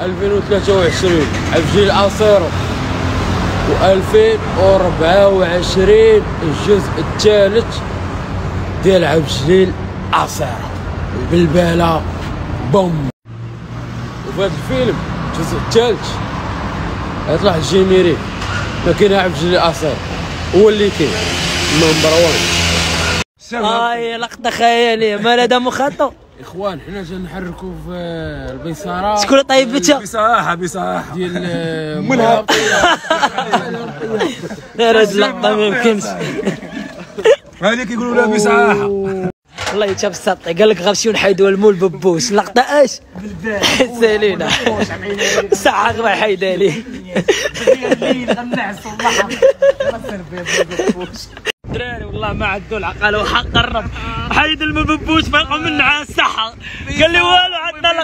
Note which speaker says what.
Speaker 1: 2023 عفجيل اصيرو و2024 الجزء الثالث ديال عبجليل اصيرو البلباله بوم. وفي هذا الفيلم الجزء الثالث يطلع الجينيري ما كاين عبجليل اصيرو هو اللي كاين. نمبر 1
Speaker 2: هاي لقطة خيالية. مال هذا مخطط
Speaker 1: إخوان حنا جا نحركوا في البيصاره
Speaker 2: شكون طيبتها
Speaker 3: بصراحه بصراحه
Speaker 1: ديال منها.
Speaker 2: غير هاد اللقطه ما يمكنش.
Speaker 3: هذيك يقولوا لها بصراحه
Speaker 2: والله يتشاف السطح قال لك غنمشيو نحيدوا المول ببوس اللقطه اش سالينا. ساعة غير حيدها لي. دراري والله. ما عدوا العقل وحق قرب حيد المببوس فيقوم من على الساحة. قال لي والو عندنا